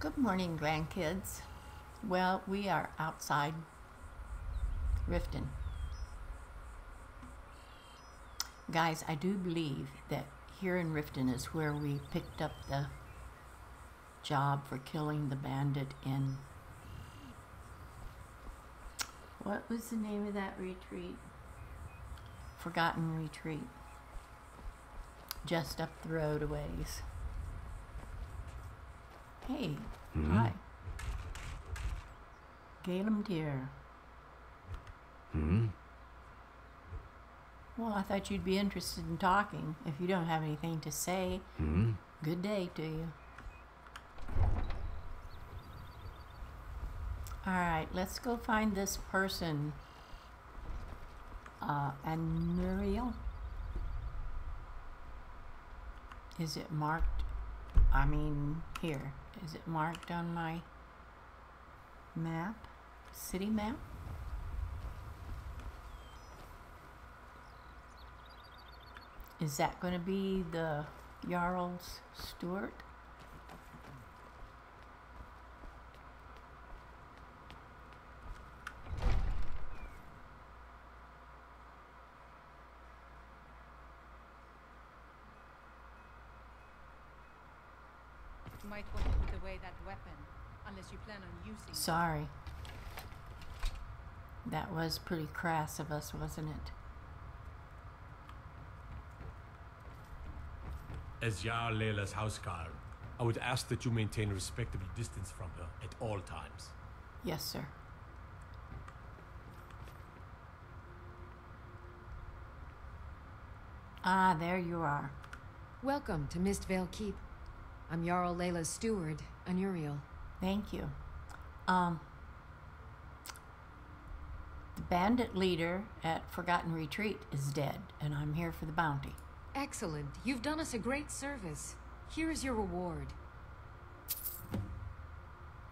Good morning, grandkids. Well, we are outside Riften. Guys, I do believe that here in Riften is where we picked up the job for killing the bandit in. What was the name of that retreat? Forgotten Retreat. Just up the road a ways. Hey, Hmm? hi. Galen dear. Hmm? Well, I thought you'd be interested in talking. If you don't have anything to say, Hmm? good day to you. All right, let's go find this person. Uh, Anuriel? Is it marked? I mean, here. Is it marked on my map? City map? Is that going to be the Jarl's Stewart? Might want to put away that weapon, unless you plan on using it. Sorry. That was pretty crass of us, wasn't it? As Jarl Laila's houseguard, I would ask that you maintain a respectable distance from her at all times. Yes, sir. Ah, there you are. Welcome to Mistveil Keep. I'm Jarl Laila's steward, Anuriel. Thank you. Um, the bandit leader at Forgotten Retreat is dead, and I'm here for the bounty. Excellent. You've done us a great service. Here is your reward.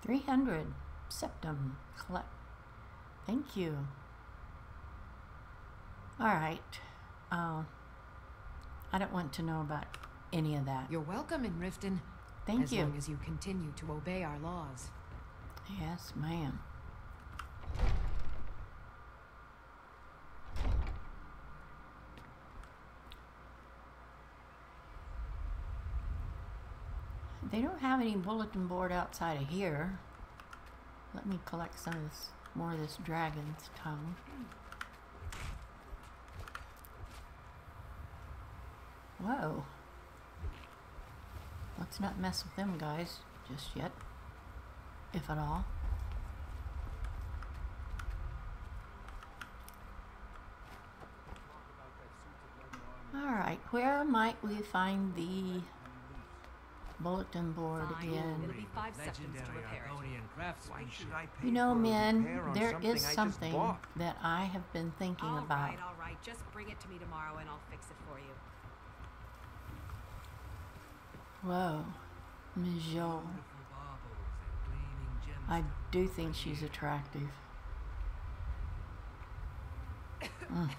300 septim collect. Thank you. All right. Uh, I don't want to know about any of that. You're welcome in Riften. Thank as you. As long as you continue to obey our laws. Yes, ma'am. They don't have any bulletin board outside of here. Let me collect some of this, more of this dragon's tongue. Whoa. Let's not mess with them guys just yet, if at all. Alright, where might we find the bulletin board Fine. again? It'll be five seconds to repair it. Why should I pay You know, men, there is something I just something bought? that I have been thinking All about. right, all right. Just bring it to me tomorrow and I'll fix it for you. Whoa, Mijo. I do think she's attractive. Mm.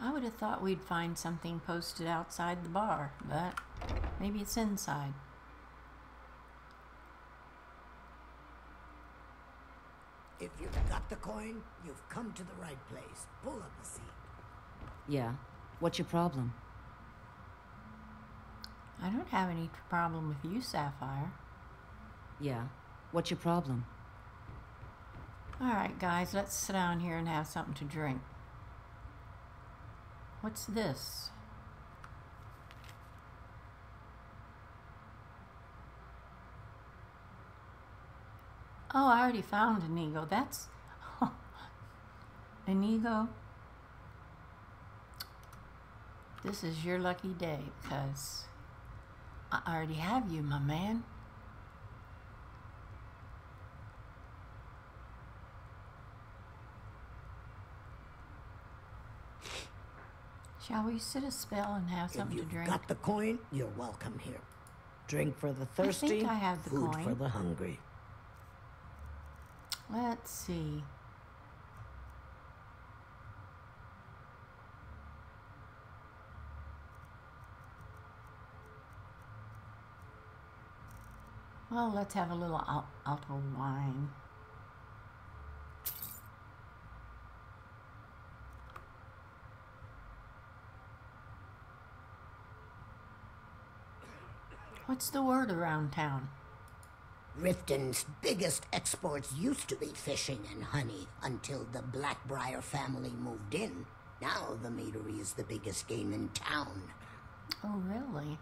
I would have thought we'd find something posted outside the bar, but maybe it's inside. If you've got the coin, you've come to the right place. Pull up a seat. Yeah. What's your problem? I don't have any problem with you, Sapphire. Yeah. What's your problem? All right, guys, let's sit down here and have something to drink. What's this? Oh, I already found Inigo. That's Inigo. This is your lucky day because I already have you, my man. Shall we sit a spell and have something to drink? got the coin, you're welcome here. Drink for the thirsty, think I have the food coin. for the hungry. Let's see. Well, let's have a little out wine. What's the word around town? Riften's biggest exports used to be fishing and honey until the Blackbriar family moved in. Now the meadery is the biggest game in town. Oh, really?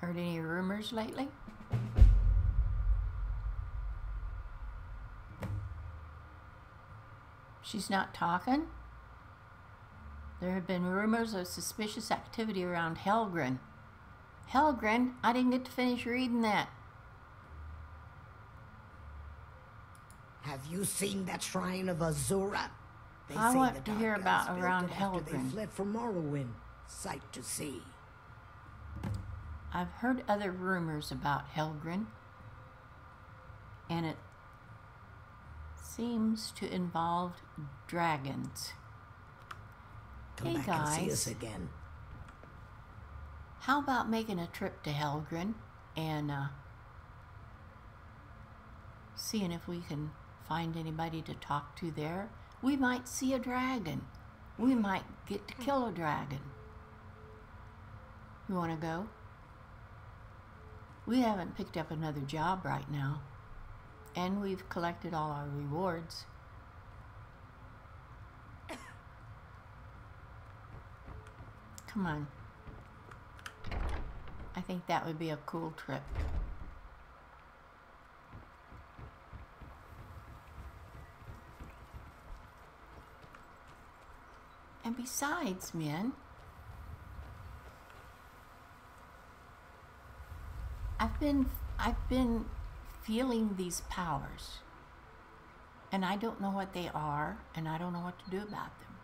Heard any rumors lately? She's not talking? There have been rumors of suspicious activity around Helgen. Helgen? I didn't get to finish reading that. Have you seen that shrine of Azura? They I say want the to hear about around after They fled from Morrowind. Sight to see. I've heard other rumors about Helgen, and it seems to involve dragons. Come Hey, back and see us again. How about making a trip to Helgen and uh, seeing if we can find anybody to talk to there? We might see a dragon. We might get to kill a dragon. You want to go? We haven't picked up another job right now, and we've collected all our rewards. Come on. I think that would be a cool trip. And besides, men, I've been I've been feeling these powers. And I don't know what they are, and I don't know what to do about them.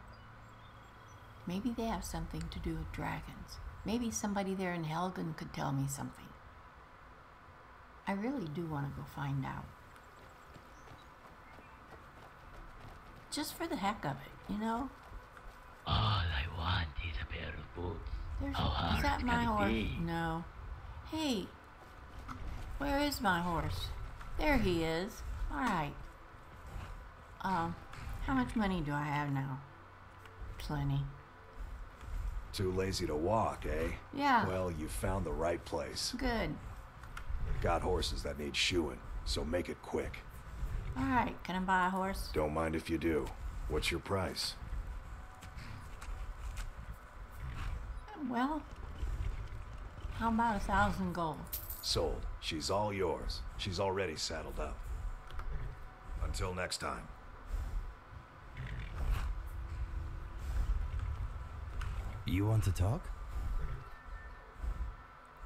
Maybe they have something to do with dragons. Maybe somebody there in Helgen could tell me something. I really do want to go find out. Just for the heck of it, you know? All I want is a pair of boots. There's How hard is that my horse? be? No. Hey, where is my horse? There he is. All right. Um, how much money do I have now? Plenty. Too lazy to walk, eh? Yeah. Well, you found the right place. Good. Got horses that need shoeing, so make it quick. All right. Can I buy a horse? Don't mind if you do. What's your price? Well, how about a thousand gold? Sold. She's all yours. She's already saddled up. Until next time. You want to talk?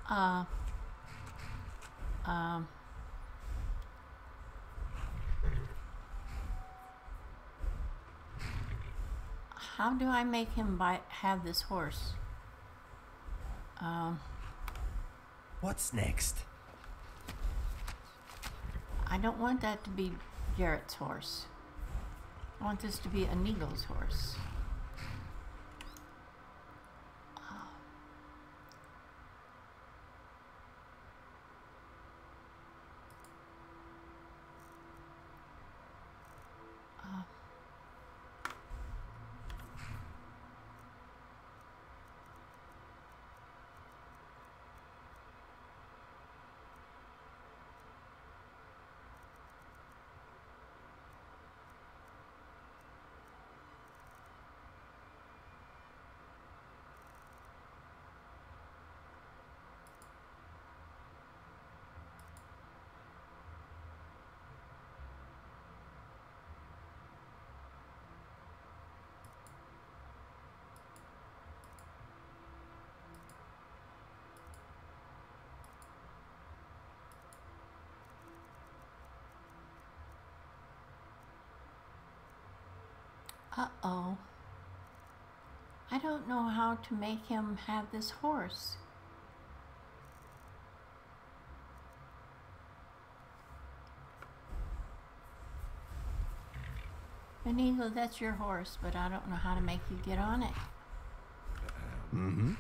Uh, um, how do I make him buy have this horse? Um, What's next? I don't want that to be Garret's horse. I want this to be Inigo's horse. Uh oh. I don't know how to make him have this horse. Inigo, that's your horse, but I don't know how to make you get on it. Mm-hmm.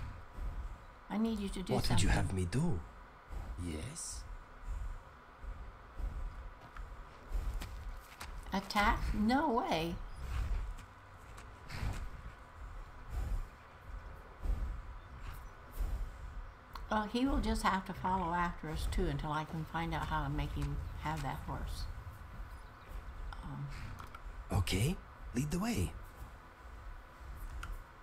I need you to do What something. would you have me do? Yes? Attack? No way. Well, he will just have to follow after us too until I can find out how to make him have that horse. Um, Okay, lead the way.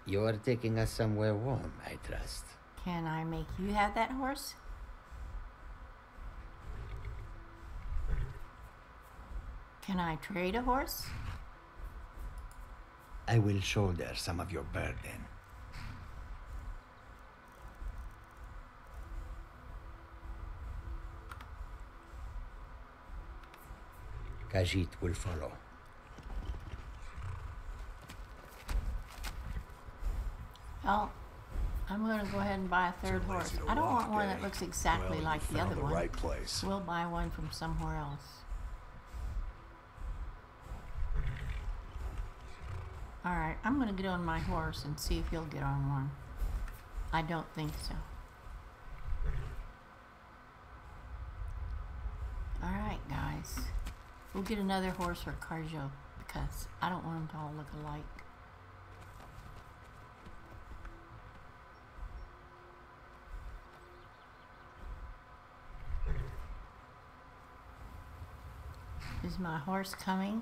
You're taking us somewhere warm, I trust. can I make you have that horse? Can I trade a horse? I will shoulder some of your burden. Khajiit will follow. Well, I'm going to go ahead and buy a third horse. I don't want one that eh? looks exactly Well, like the other the one. right place. We'll buy one from somewhere else. Alright, I'm going to get on my horse and see if he'll get on one. I don't think so. Alright, guys. We'll get another horse for Kharjo because I don't want them to all look alike. Is my horse coming?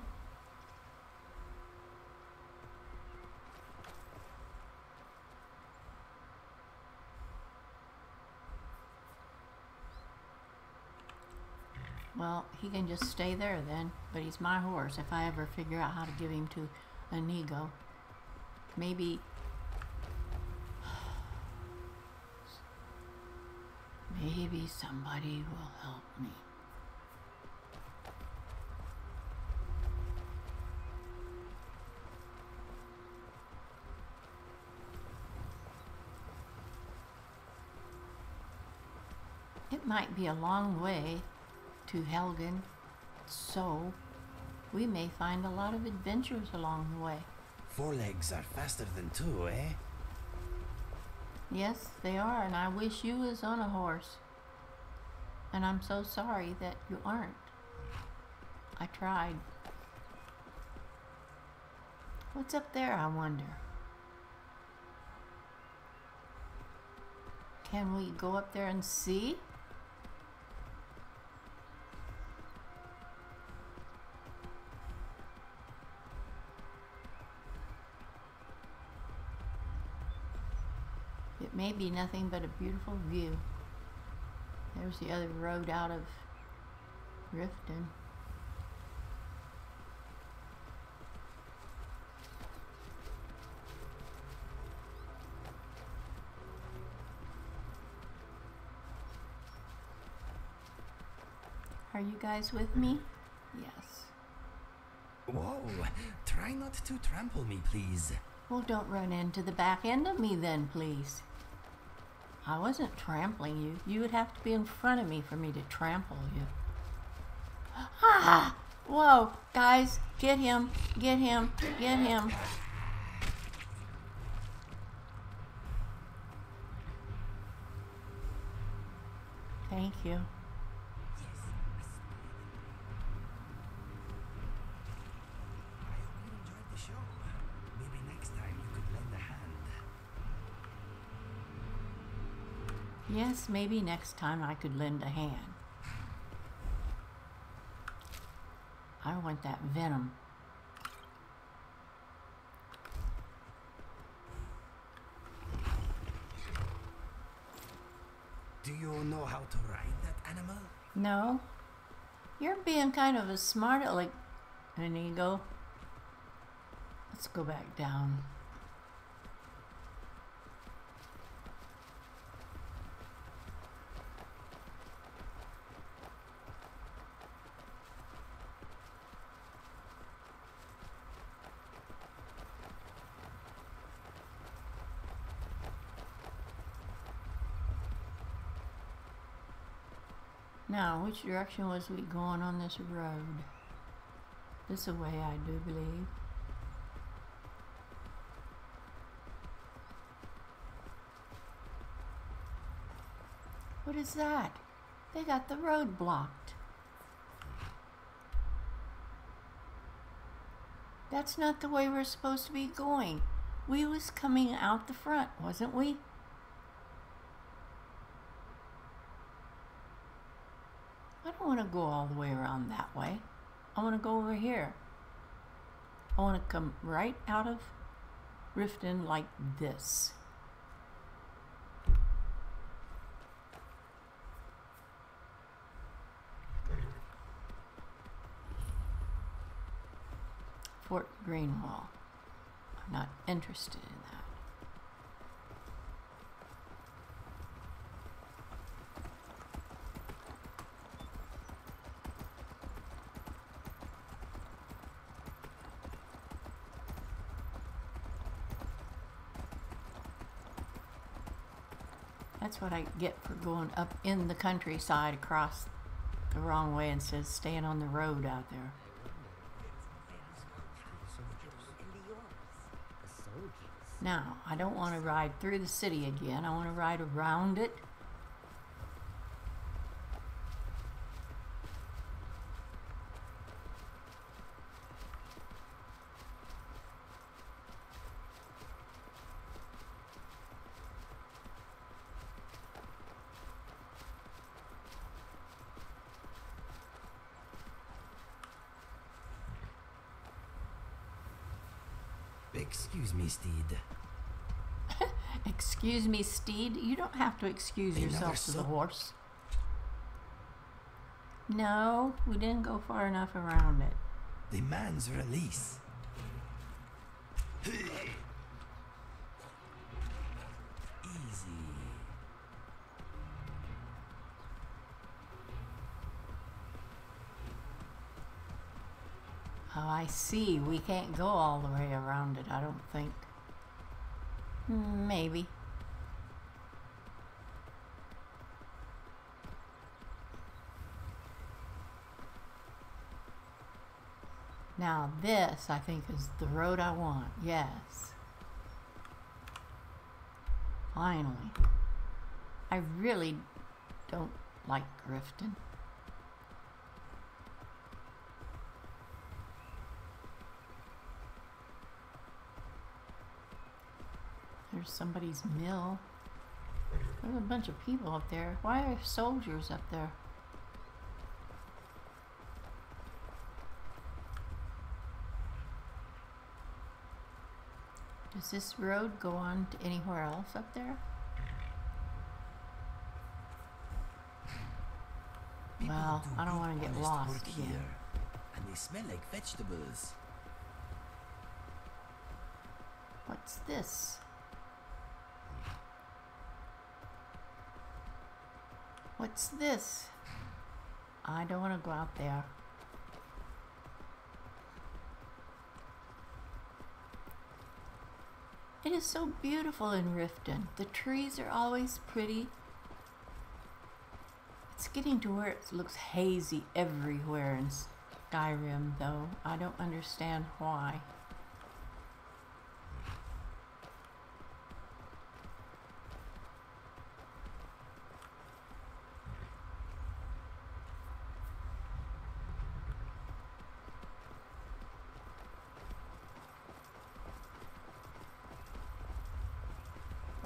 Well, he can just stay there then, but he's my horse if I ever figure out how to give him to Inigo. Maybe. Maybe somebody will help me. It might be a long way to Helgen, so we may find a lot of adventures along the way. Four legs are faster than two, eh? Yes, they are, and I wish you was on a horse. And I'm so sorry that you aren't. I tried. What's up there, I wonder? Can we go up there and see? May be nothing but a beautiful view. There's the other road out of Riften. Are you guys with me? Yes. Whoa, try not to trample me, please. Well, don't run into the back end of me then, please. I wasn't trampling you. You would have to be in front of me for me to trample you. Ah! Whoa, guys, get him, get him, get him. Thank you. I hope you enjoyed the show. Maybe next time you could lend a hand. Yes, maybe next time I could lend a hand. I want that venom. Do you know how to ride that animal? No. You're being kind of a smart aleck. an you go. Let's go back down. Now, which direction was we going on this road? This way, I do believe. What is that? They got the road blocked. That's not the way we're supposed to be going. We was coming out the front, wasn't we? I don't want go all the way around that way. I want to go over here. I want to come right out of Riften like this. Fort Greenwall. I'm not interested in that. That's what I get for going up in the countryside across the wrong way instead of staying on the road out there. Now, I don't want to ride through the city again. I want to ride around it. Excuse me, Steed. Excuse me, Steed. You don't have to excuse Another yourself to the horse. No, we didn't go far enough around it. The man's release. See. We can't go all the way around it, I don't think. Maybe. Now, this, I think, is the road I want. Yes. Finally. I really don't like Grifton. There's somebody's mill. There's a bunch of people up there. Why are soldiers up there? Does this road go on to anywhere else up there? People Well, I don't want to get lost work again. here, and they smell like vegetables. What's this? What's this? I don't want to go out there. It is so beautiful in Riften. The trees are always pretty. It's getting to where it looks hazy everywhere in Skyrim, though. I don't understand why.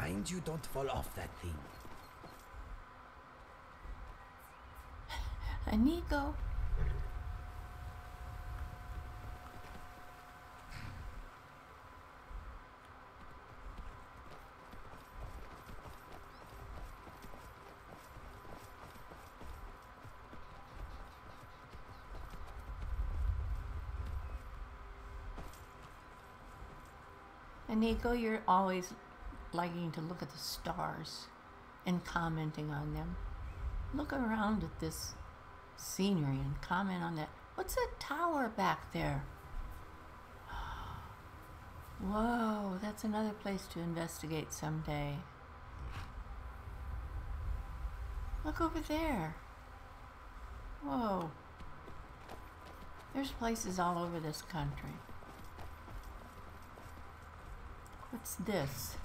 Mind you don't fall off that thing. Anigo. Anigo, you're always liking to look at the stars and commenting on them. Look around at this scenery and comment on that. What's that tower back there? Whoa, that's another place to investigate someday. Look over there. Whoa. There's places all over this country. What's this?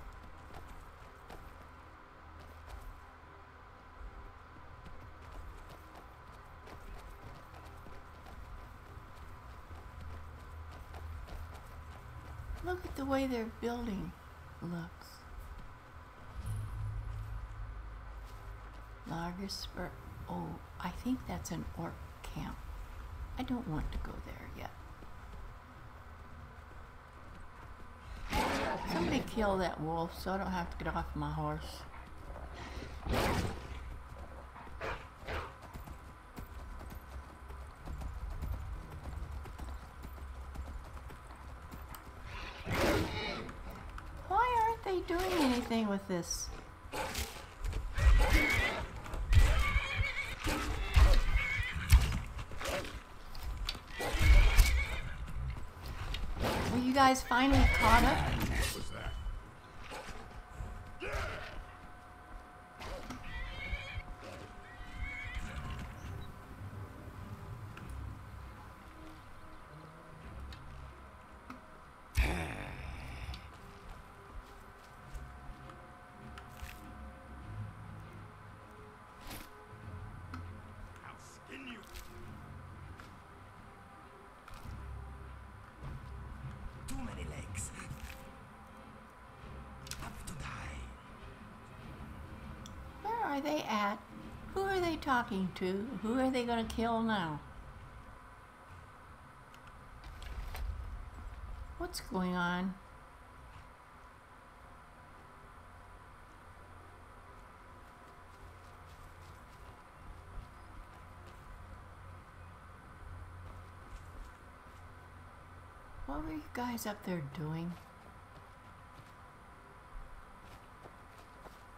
Look at the way their building looks. Largashbur. Oh, I think that's an orc camp. I don't want to go there yet. Somebody kill that wolf so I don't have to get off my horse. Why aren't they doing anything with this? Well, you guys finally caught up? I'll skin you. Too many legs. Have to die. Where are they at? Who are they talking to? Who are they going to kill now? What's going on? What were you guys up there doing?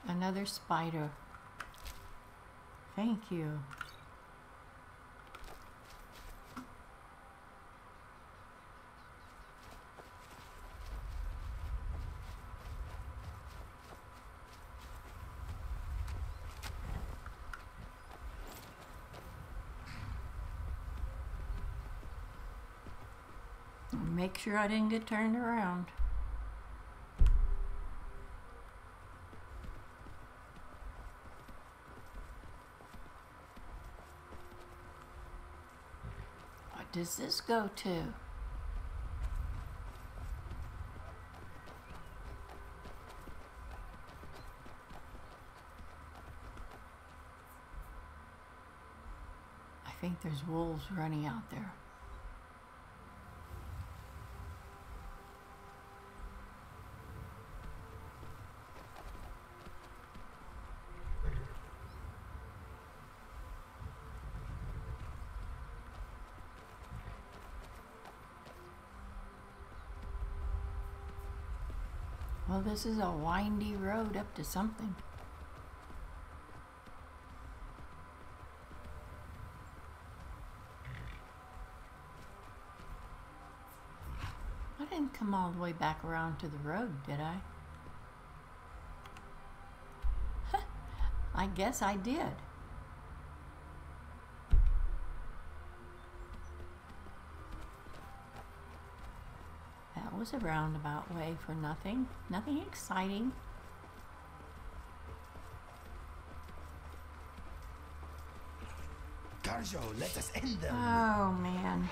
Another spider. Thank you. Make sure I didn't get turned around. Does this go to? I think there's wolves running out there. Well, this is a windy road up to something. I didn't come all the way back around to the road, did I? I guess I did. That was a roundabout way for nothing. Nothing exciting. Kharjo, let us end them. Oh man.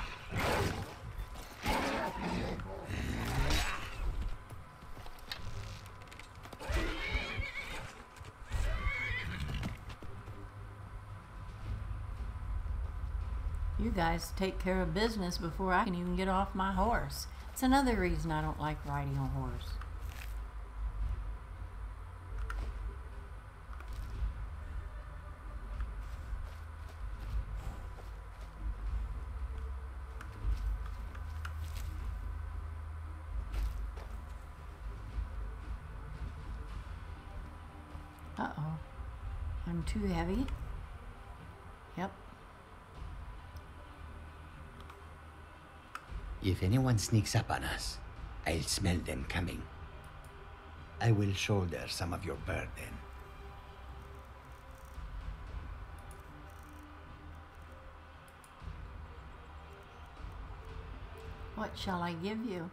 You guys take care of business before I can even get off my horse. It's another reason I don't like riding a horse. Uh-oh. I'm too heavy. If anyone sneaks up on us, I'll smell them coming. I will shoulder some of your burden. What shall I give you?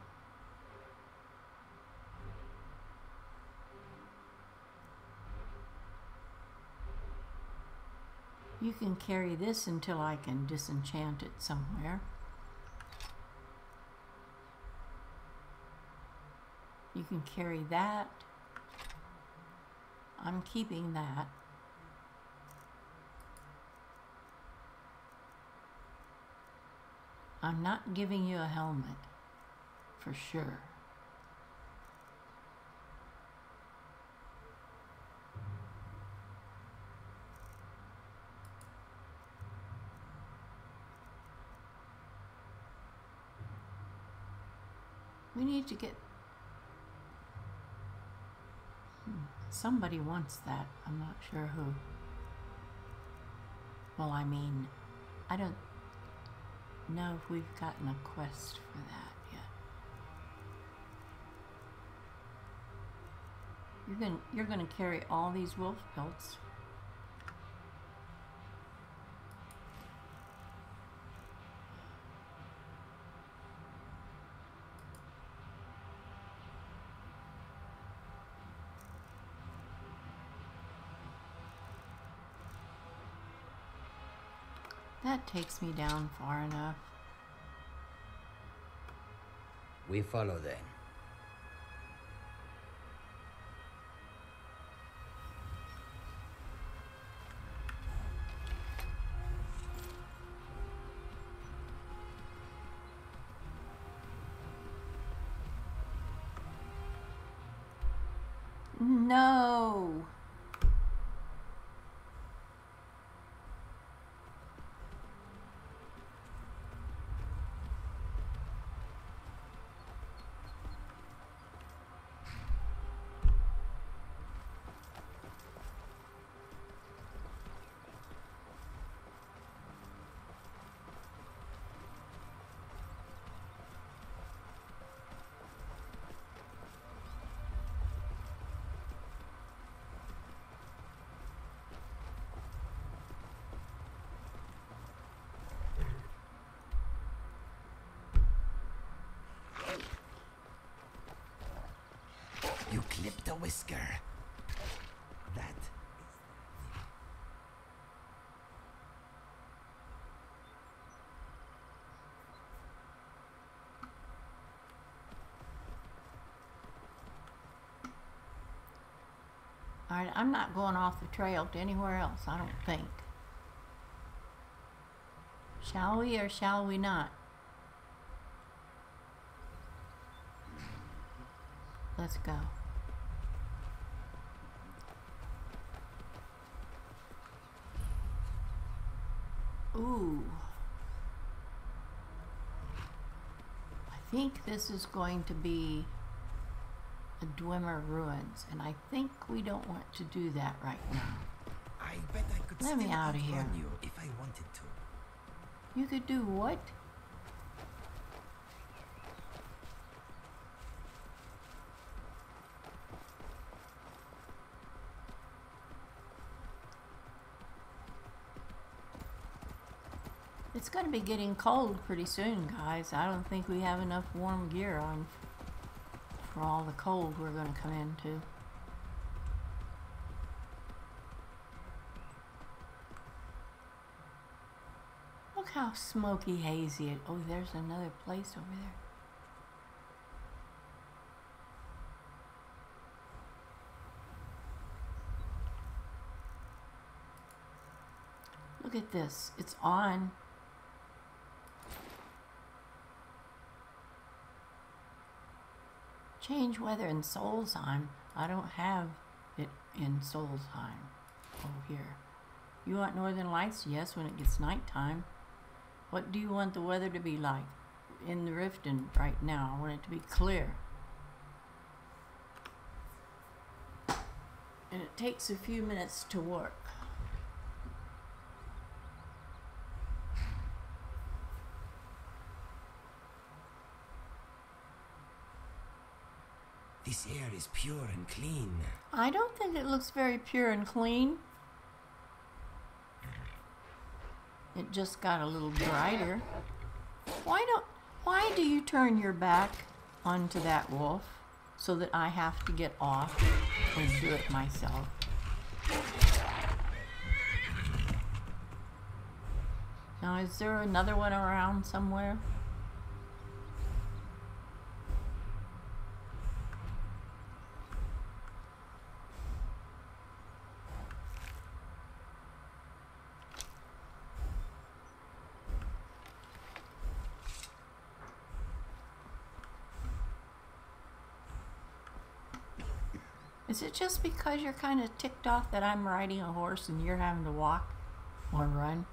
You can carry this until I can disenchant it somewhere. You can carry that. I'm keeping that. I'm not giving you a helmet. For sure. We need to get. Hmm, Somebody wants that. I'm not sure who. Well, I mean, I don't know if we've gotten a quest for that yet. You're gonna you're gonna carry all these wolf pelts. That takes me down far enough. We follow then. No. Clipped a whisker. That All right, I'm not going off the trail to anywhere else, I don't think. Shall we or shall we not? Let's go. Ooh. I think this is going to be a Dwemer Ruins, and I think we don't want to do that right now. I bet I could Let me still outta here. you if I wanted to. You could do what? It's going to be getting cold pretty soon, guys. I don't think we have enough warm gear on for all the cold we're going to come into. Look how smoky hazy it. Oh, there's another place over there. Look at this. It's on. Change weather in Solstheim. I don't have it in Solstheim over here. You want northern lights? Yes, when it gets nighttime. What do you want the weather to be like in the Riften right now? I want it to be clear. And it takes a few minutes to work. This air is pure and clean. I don't think it looks very pure and clean. It just got a little brighter. Why don't why do you turn your back onto that wolf so that I have to get off and do it myself? Now is there another one around somewhere? Is it just because you're kind of ticked off that I'm riding a horse and you're having to walk or run?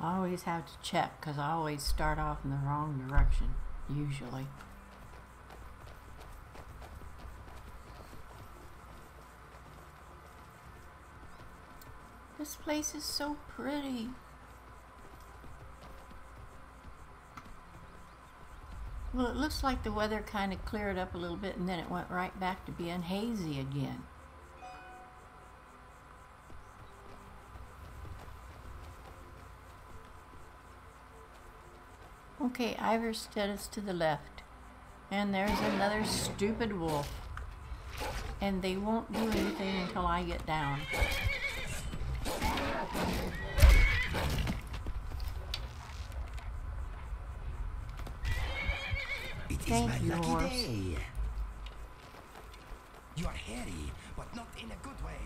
I always have to check because I always start off in the wrong direction, usually. Place is so pretty. Well, it looks like the weather kind of cleared up a little bit and then it went right back to being hazy again. Okay, Ivarstead is to the left. And there's another stupid wolf. And they won't do anything until I get down. Thank my you, lucky horse. day. You are hairy, but not in a good way.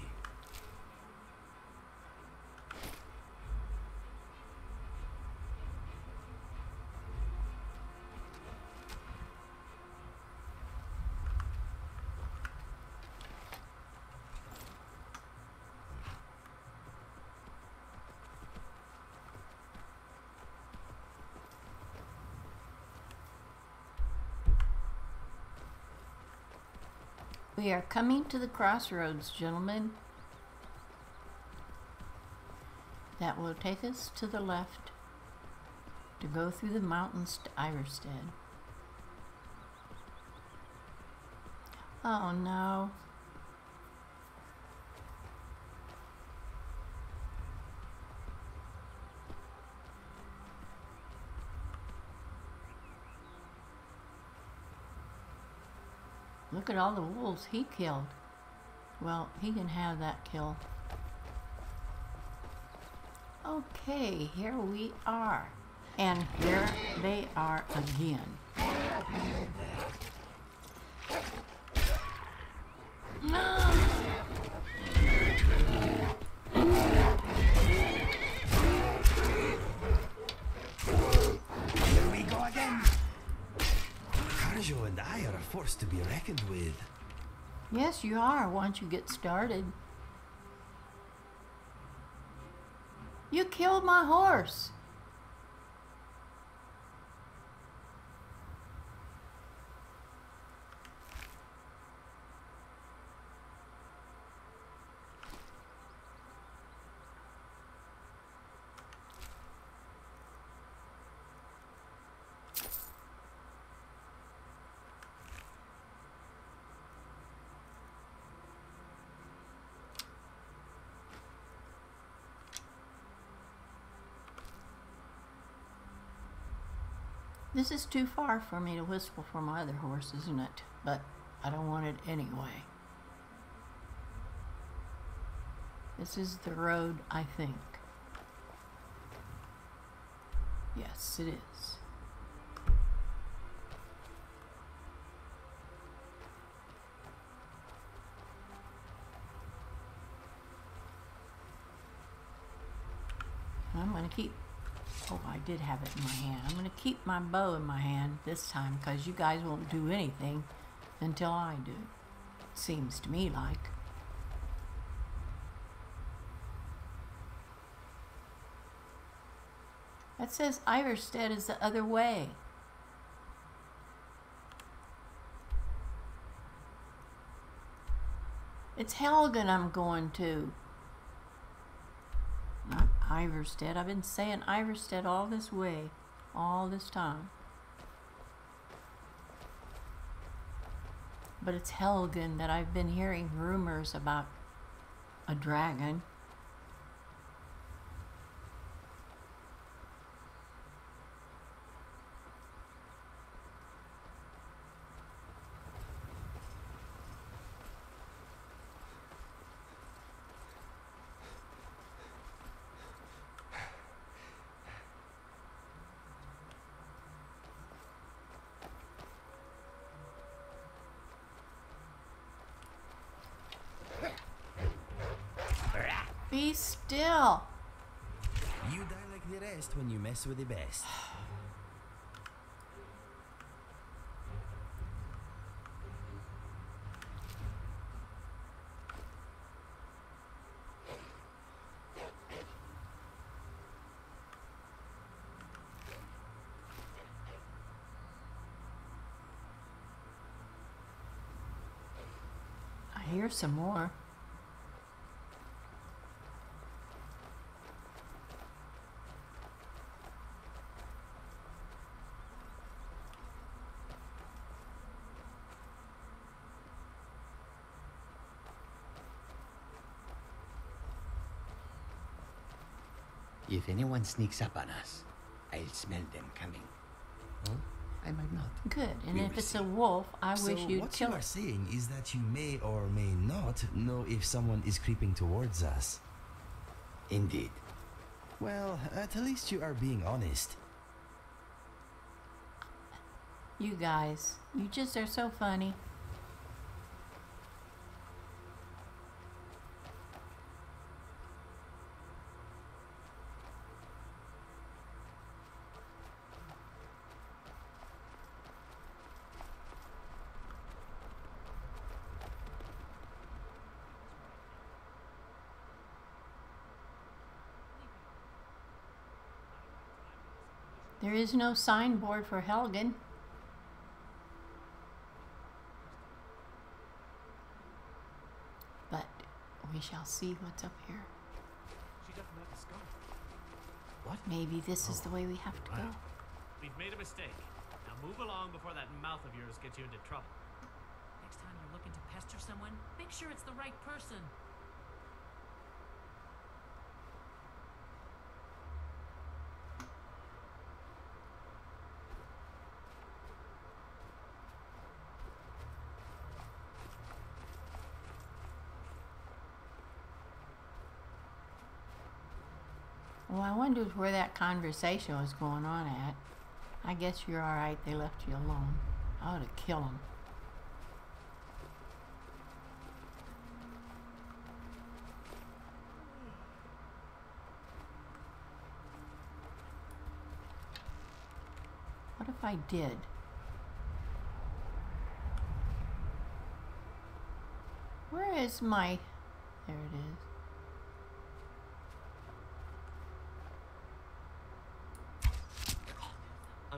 We are coming to the crossroads, gentlemen. That will take us to the left to go through the mountains to Ivarstead. Oh no. Look at all the wolves he killed. Well, he can have that kill. Okay, here we are. And here they are again. Here Kharjo and I are a force to be reckoned with. Yes, you are once you get started. You killed my horse. This is too far for me to whistle for my other horse, isn't it? But I don't want it anyway. This is the road, I think. Yes, it is. I'm going to keep Oh, I did have it in my hand. I'm going to keep my bow in my hand this time because you guys won't do anything until I do. Seems to me like. That says Ivarstead is the other way. It's Helgen I'm going to. Ivarstead. I've been saying Ivarstead all this way, all this time. But it's Helgen that I've been hearing rumors about a dragon. Be still. You die like the rest when you mess with the best. I hear some more. If anyone sneaks up on us, I'll smell them coming. Or I might not. Good. And We if it's see. a wolf, I so wish you'd what kill you are it. saying is that you may or may not know if someone is creeping towards us. Indeed. Well, at least you are being honest. You guys, you just are so funny. Is no signboard for Helgen. But we shall see what's up here. She doesn't have scarf. What? Maybe this is the oh, way we have to go. We've made a mistake. Now move along before that mouth of yours gets you into trouble. Next time you're looking to pester someone, make sure it's the right person. Well, I wondered where that conversation was going on at. I guess you're alright, they left you alone. I ought to kill them. What if I did? Where is my. There it is.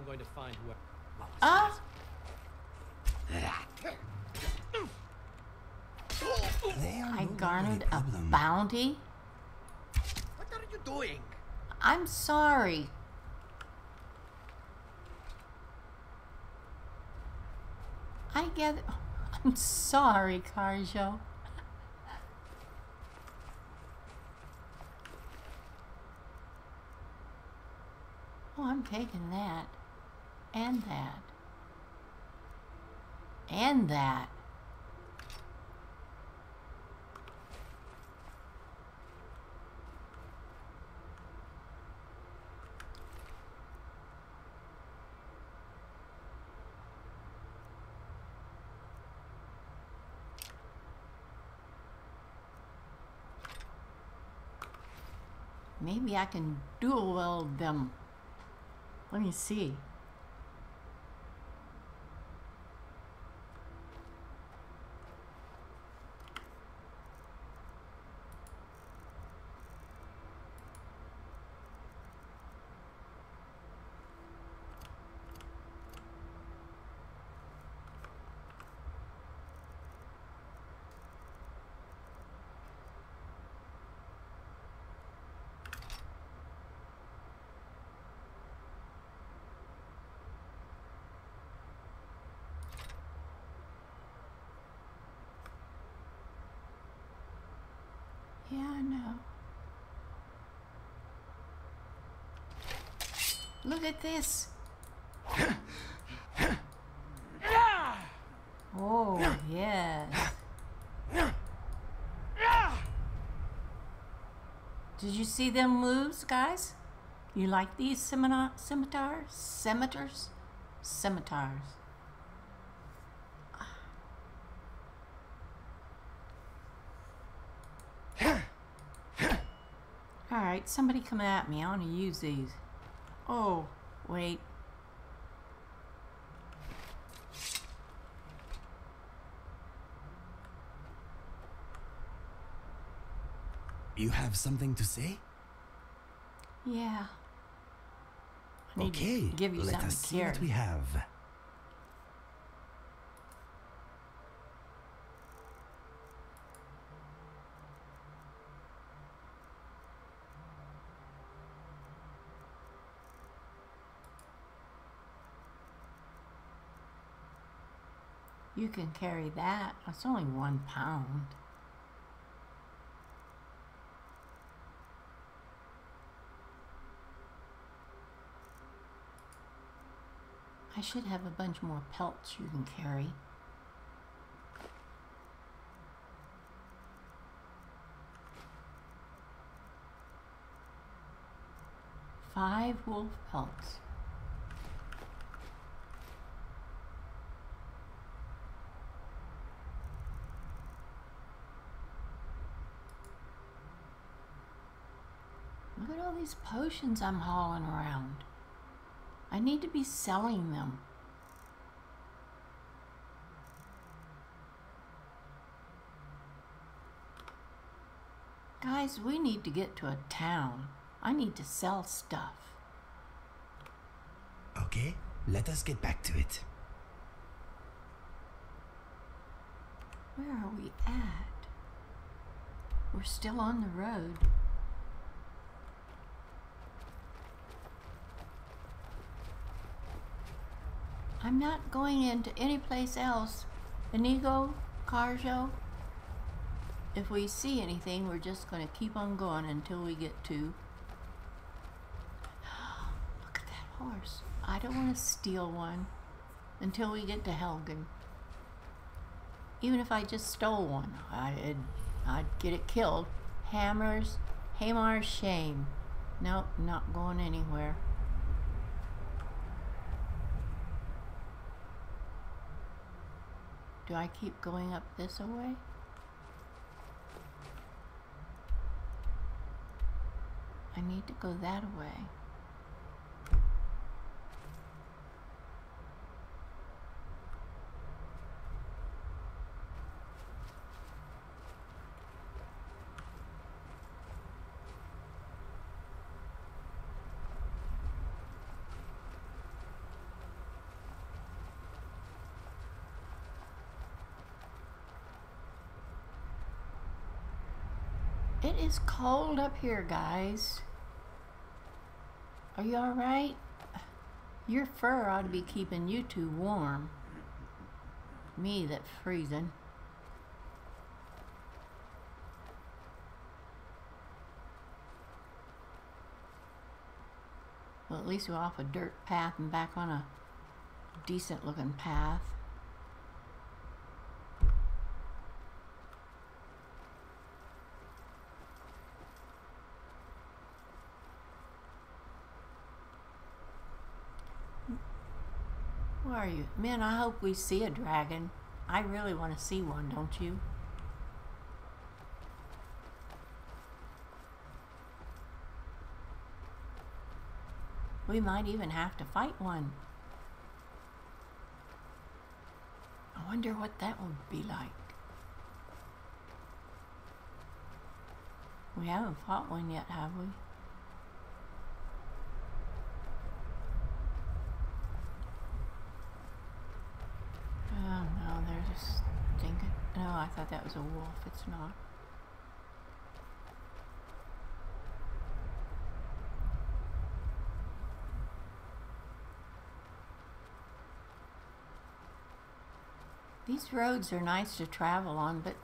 Going to find whoever. Ah! They I garnered a problem. bounty? What are you doing? I'm sorry. I get it. I'm sorry, Kharjo. Oh, I'm taking that. And that. And that. Maybe I can dual wield them. Let me see. Yeah, I know. Look at this. Oh, yes. Did you see them moves, guys? You like these seminar- scimitars? Scimitars? Scimitars. Alright, somebody come at me. I want to use these. Oh, wait. You have something to say? Yeah. I need Okay, to give you let something us see what we have. You can carry that. It's only one pound. I should have a bunch more pelts you can carry. Five wolf pelts. Look at all these potions I'm hauling around. I need to be selling them. Guys, we need to get to a town. I need to sell stuff. Okay, let us get back to it. Where are we at? We're still on the road. I'm not going into any place else. Inigo, Kharjo. If we see anything, we're just going to keep on going until we get to. Look at that horse. I don't want to steal one until we get to Helgen. Even if I just stole one, I'd, I'd get it killed. Hammers, Haemar's shame. Nope, not going anywhere. Do I keep going up this way? I need to go that way. It is cold up here, guys. Are you alright? Your fur ought to be keeping you two warm. Me that's freezing. Well, at least we're off a dirt path and back on a decent looking path. Where are you? Man, I hope we see a dragon. I really want to see one, don't you? We might even have to fight one. I wonder what that would be like. We haven't fought one yet, have we? Oh no, they're just thinking. No, I that was a wolf. It's not. These roads are nice to travel on, but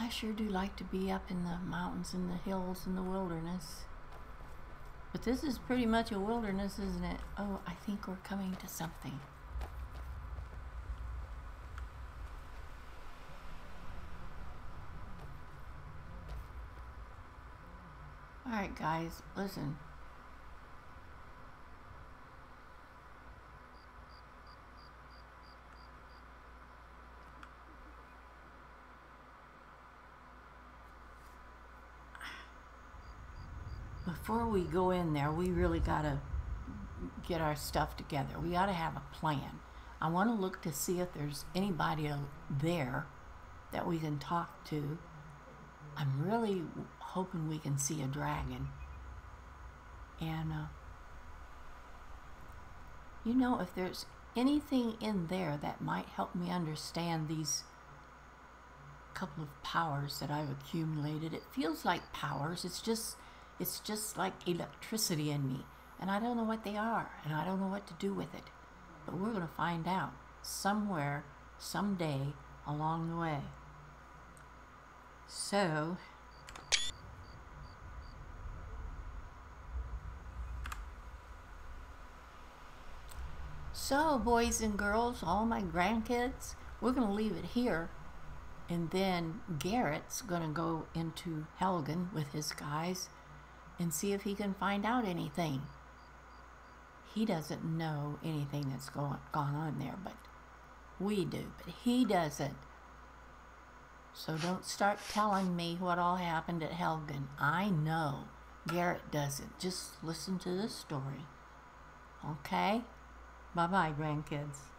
I sure do like to be up in the mountains and the hills and the wilderness. But this is pretty much a wilderness, isn't it? Oh, I think we're coming to something. Alright, guys, listen. before we go in there, we really gotta get our stuff together. We gotta have a plan. I want to look to see if there's anybody there that we can talk to. I'm really hoping we can see a dragon. And, uh, you know, if there's anything in there that might help me understand these couple of powers that I've accumulated, it feels like powers. It's just, it's just like electricity in me. And I don't know what they are, and I don't know what to do with it. But we're going to find out somewhere, someday along the way. So, so boys and girls, all my grandkids, we're going to leave it here. And then Garret's going to go into Helgen with his guys and see if he can find out anything. He doesn't know anything that's going gone on there, but we do. But he doesn't. So don't start telling me what all happened at Helgen. I know. Garrett doesn't. Just listen to the story. Okay? Bye bye, grandkids.